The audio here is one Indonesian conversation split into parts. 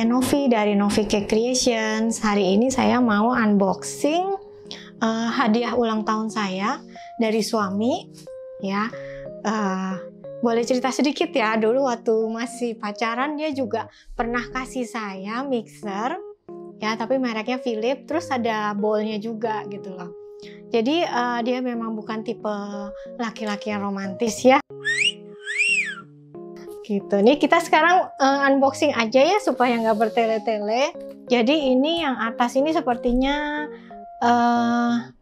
saya Novi dari Novi Cake Creations. Hari ini saya mau unboxing uh, hadiah ulang tahun saya dari suami. Ya, uh, boleh cerita sedikit ya. Dulu waktu masih pacaran dia juga pernah kasih saya mixer. Ya, tapi mereknya Philip. Terus ada bowlnya juga gitu loh. Jadi uh, dia memang bukan tipe laki-laki yang romantis ya gitu. Nih kita sekarang uh, unboxing aja ya supaya nggak bertele-tele. Jadi ini yang atas ini sepertinya uh,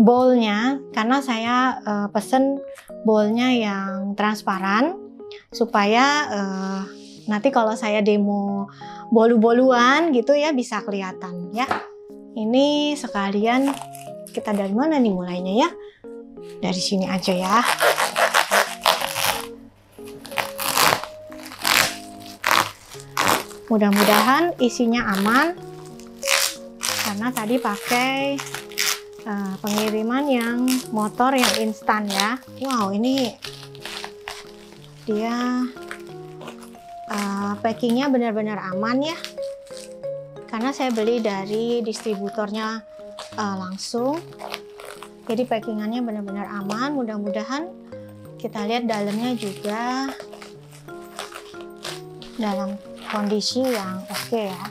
bowlnya karena saya uh, pesen bowlnya yang transparan supaya uh, nanti kalau saya demo bolu-boluan gitu ya bisa kelihatan ya. Ini sekalian kita dari mana nih mulainya ya? Dari sini aja ya. Mudah-mudahan isinya aman karena tadi pakai uh, pengiriman yang motor yang instan ya. Wow, ini dia uh, packingnya benar-benar aman ya. Karena saya beli dari distributornya uh, langsung. Jadi packingannya benar-benar aman. Mudah-mudahan kita lihat dalamnya juga dalam kondisi yang oke okay ya.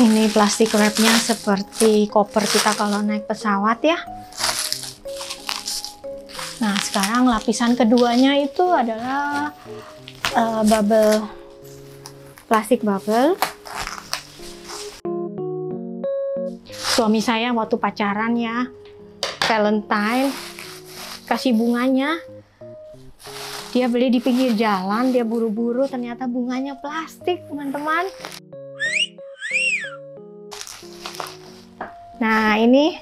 Ini plastik wrapnya seperti koper kita kalau naik pesawat ya. Nah sekarang lapisan keduanya itu adalah uh, bubble plastik bubble. Suami saya waktu pacaran ya, Valentine kasih bunganya. Dia beli di pinggir jalan dia buru-buru ternyata bunganya plastik teman-teman. Nah ini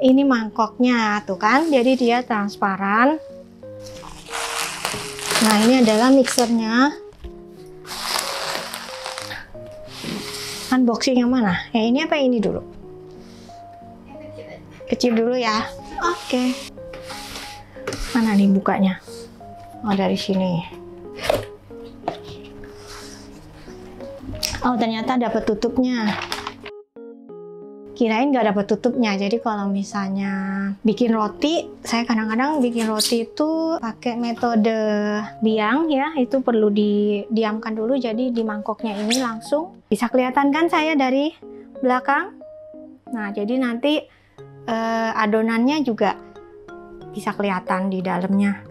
ini mangkoknya tuh kan? Jadi dia transparan. Nah ini adalah mixernya. Unboxing yang mana? Ya ini apa ini dulu? Kecil dulu ya. Oke. okay. Mana nih bukanya. Oh dari sini. Oh ternyata dapat tutupnya. Kirain nggak dapat tutupnya. Jadi kalau misalnya bikin roti saya kadang-kadang bikin roti itu pakai metode biang ya. Itu perlu didiamkan dulu. Jadi di mangkoknya ini langsung. Bisa kelihatan kan saya dari belakang? Nah jadi nanti eh, adonannya juga bisa kelihatan di dalamnya.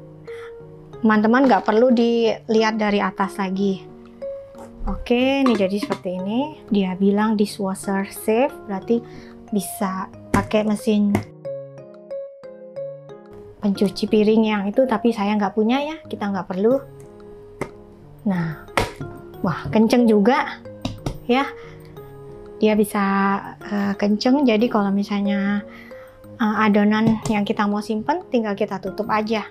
Teman-teman nggak perlu dilihat dari atas lagi. Oke ini jadi seperti ini. Dia bilang dishwasher safe berarti bisa pakai mesin pencuci piring yang itu tapi saya nggak punya ya. Kita nggak perlu. Nah wah kenceng juga ya. Dia bisa uh, kenceng. Jadi kalau misalnya uh, adonan yang kita mau simpen tinggal kita tutup aja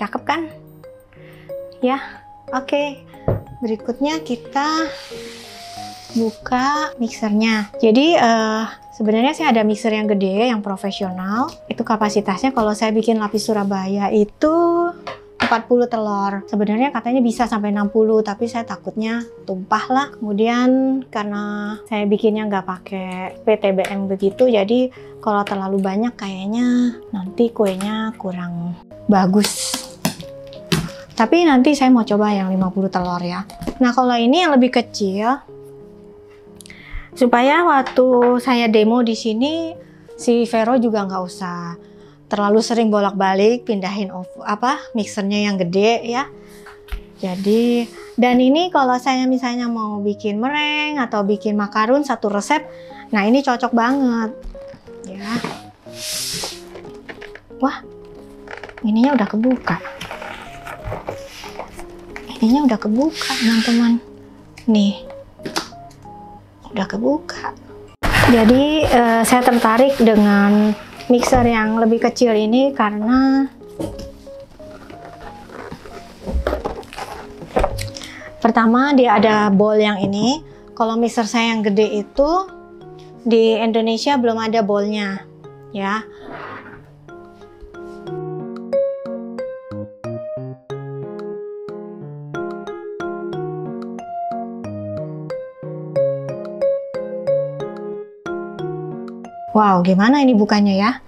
Cakep kan? Ya, oke. Okay. Berikutnya kita buka mixernya. Jadi uh, sebenarnya sih ada mixer yang gede, yang profesional. Itu kapasitasnya kalau saya bikin lapis Surabaya itu 40 telur. Sebenarnya katanya bisa sampai 60, tapi saya takutnya tumpah lah. Kemudian karena saya bikinnya nggak pakai PTBM begitu, jadi kalau terlalu banyak kayaknya nanti kuenya kurang bagus. Tapi nanti saya mau coba yang 50 telur ya. Nah kalau ini yang lebih kecil, supaya waktu saya demo di sini si Vero juga nggak usah terlalu sering bolak-balik pindahin off, apa mixernya yang gede ya. Jadi dan ini kalau saya misalnya mau bikin mereng atau bikin makarun satu resep, nah ini cocok banget. Ya. Wah, ininya udah kebuka. Ininya udah kebuka teman-teman. Nih. Udah kebuka. Jadi uh, saya tertarik dengan mixer yang lebih kecil ini karena pertama dia ada bowl yang ini. Kalau mixer saya yang gede itu di Indonesia belum ada bowlnya ya Wow, gimana ini bukannya ya?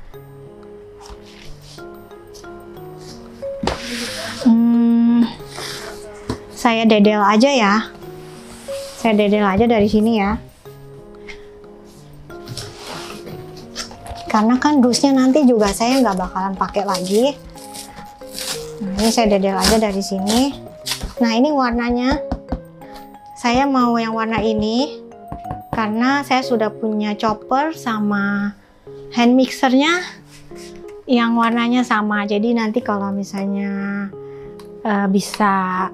Hmm, saya dedel aja ya. Saya dedel aja dari sini ya. Karena kan dusnya nanti juga saya nggak bakalan pakai lagi. Nah, ini saya dedel aja dari sini. Nah, ini warnanya. Saya mau yang warna ini karena saya sudah punya chopper sama hand mixernya yang warnanya sama. Jadi nanti kalau misalnya uh, bisa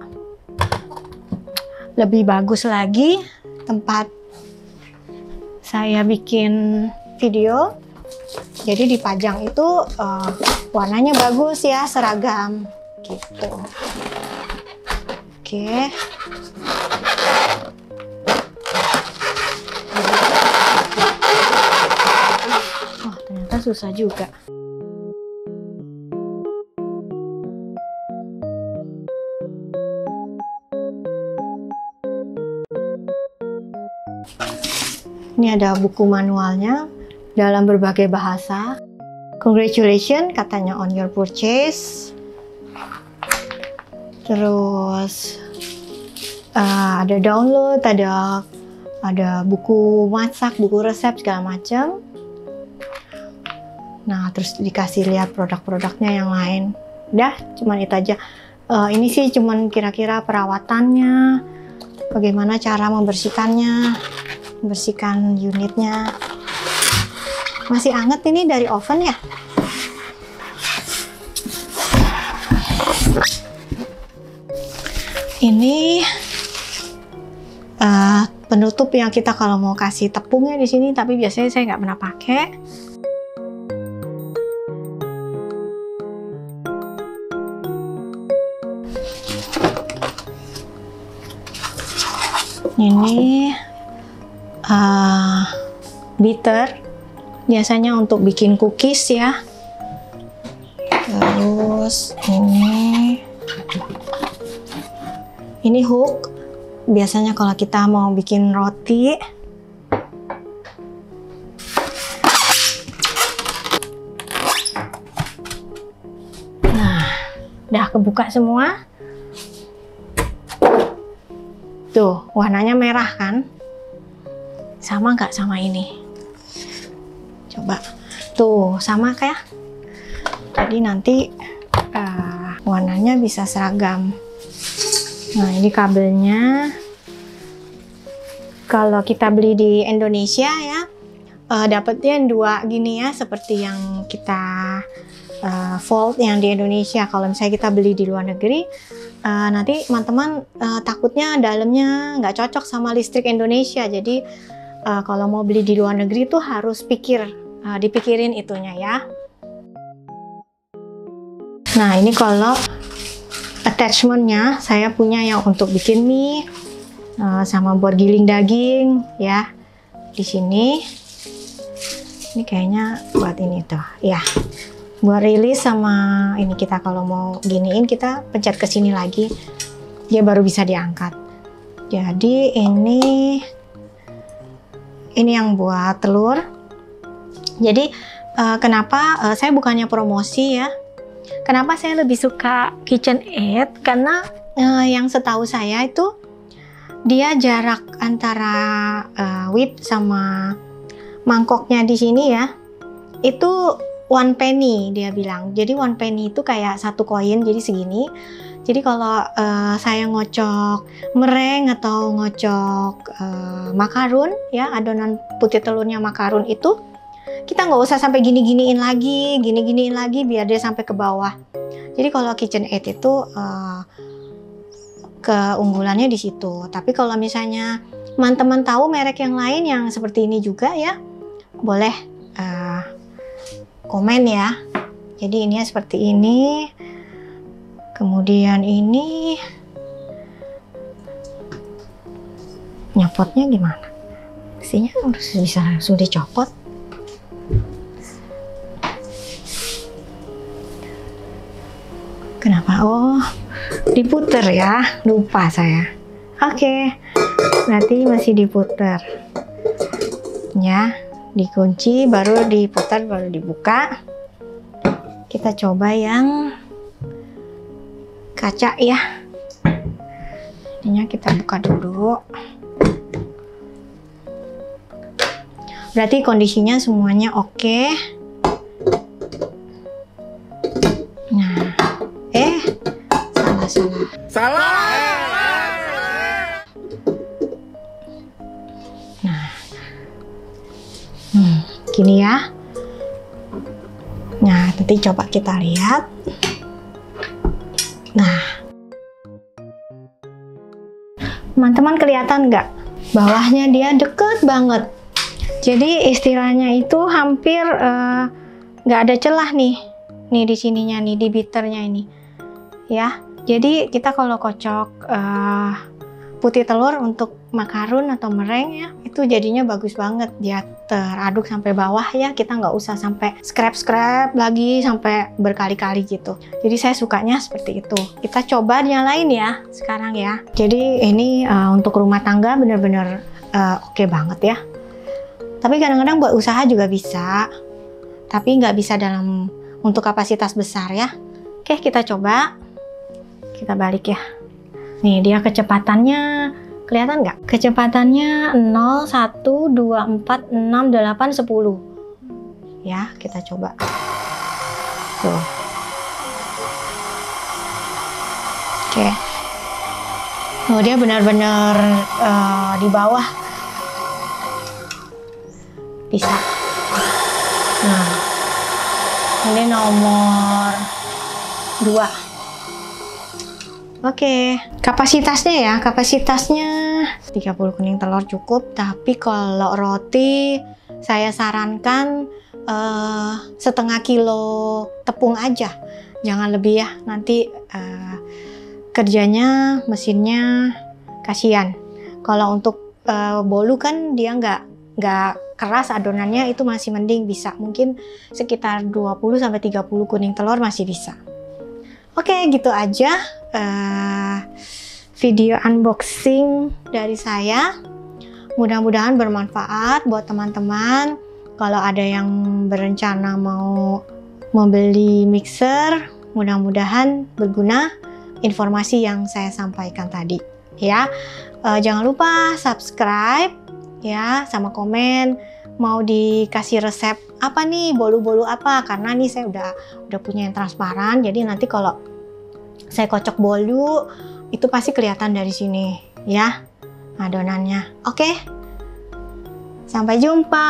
lebih bagus lagi tempat saya bikin video jadi dipajang itu uh, warnanya bagus ya seragam gitu oke okay. Susah juga Ini ada buku manualnya dalam berbagai bahasa. Congratulations katanya on your purchase. Terus uh, ada download, ada ada buku masak, buku resep segala macam. Nah, terus dikasih lihat produk-produknya yang lain. Udah, cuman itu aja. Uh, ini sih cuman kira-kira perawatannya, bagaimana cara membersihkannya, bersihkan unitnya masih anget ini dari oven ya ini uh, penutup yang kita kalau mau kasih tepungnya di sini tapi biasanya saya nggak pernah pakai ini uh, bitter. Biasanya untuk bikin cookies ya. Terus ini ini hook. Biasanya kalau kita mau bikin roti. Nah udah kebuka semua tuh warnanya merah kan? Sama nggak sama ini? Coba. Tuh sama kayak jadi nanti uh, warnanya bisa seragam. Nah ini kabelnya. Kalau kita beli di Indonesia ya uh, dapetnya dua gini ya seperti yang kita uh, fold yang di Indonesia. Kalau misalnya kita beli di luar negeri uh, nanti teman-teman uh, takutnya dalamnya nggak cocok sama listrik Indonesia jadi uh, kalau mau beli di luar negeri tuh harus pikir, uh, dipikirin itunya ya. Nah ini kalau attachmentnya saya punya yang untuk bikin mie uh, sama buat giling daging ya di sini. Ini kayaknya buat ini tuh ya buat rilis sama ini kita kalau mau giniin kita pencet ke sini lagi dia baru bisa diangkat jadi ini ini yang buat telur. Jadi uh, kenapa uh, saya bukannya promosi ya? Kenapa saya lebih suka Kitchen Aid? Karena uh, yang setahu saya itu dia jarak antara uh, whip sama mangkoknya di sini ya itu one penny dia bilang. Jadi one penny itu kayak satu koin jadi segini. Jadi kalau uh, saya ngocok mereng atau ngocok uh, makarun ya adonan putih telurnya makarun itu kita nggak usah sampai gini-giniin lagi, gini-giniin lagi biar dia sampai ke bawah. Jadi kalau kitchen aid itu uh, keunggulannya di situ. Tapi kalau misalnya teman-teman tahu merek yang lain yang seperti ini juga ya, boleh uh, komen ya. Jadi ini seperti ini. Kemudian ini. Nyopotnya gimana pastinya harus bisa langsung dicopot. Kenapa? Oh diputer ya. Lupa saya. Oke okay. berarti masih diputer ya dikunci baru diputar baru dibuka. Kita coba yang kaca ya. Ininya kita buka dulu. Berarti kondisinya semuanya oke. nah kita lihat. Nah, teman-teman kelihatan nggak? Bawahnya dia deket banget. Jadi istilahnya itu hampir eh, nggak ada celah nih, nih di sininya nih di biternya ini, ya. Jadi kita kalau kocok eh, putih telur untuk makarun atau mereng ya itu jadinya bagus banget dia teraduk sampai bawah ya. Kita nggak usah sampai scrap scrap lagi sampai berkali-kali gitu. Jadi saya sukanya seperti itu. Kita coba nyalain ya sekarang ya. Jadi ini uh, untuk rumah tangga bener-bener uh, oke banget ya. Tapi kadang-kadang buat usaha juga bisa tapi nggak bisa dalam untuk kapasitas besar ya. Oke kita coba. Kita balik ya. Nih dia kecepatannya kelihatan nggak? Kecepatannya 0, 1, 2, 4, 6, 8, 10. Ya kita coba. Tuh. Oke. Oh dia benar-benar uh, di bawah. Bisa. Nah. Ini nomor 2. Oke, kapasitasnya ya, kapasitasnya 30 kuning telur cukup, tapi kalau roti saya sarankan eh, setengah kilo tepung aja, jangan lebih ya, nanti eh, kerjanya mesinnya kasihan. Kalau untuk eh, bolu kan dia nggak nggak keras adonannya itu masih mending bisa, mungkin sekitar 20 sampai 30 kuning telur masih bisa. Oke, gitu aja uh, video unboxing dari saya. Mudah-mudahan bermanfaat buat teman-teman. Kalau ada yang berencana mau membeli mixer, mudah-mudahan berguna informasi yang saya sampaikan tadi. Ya, uh, jangan lupa subscribe ya, sama komen mau dikasih resep apa nih bolu-bolu apa karena nih saya udah udah punya yang transparan jadi nanti kalau saya kocok bolu itu pasti kelihatan dari sini ya adonannya. Oke. Sampai jumpa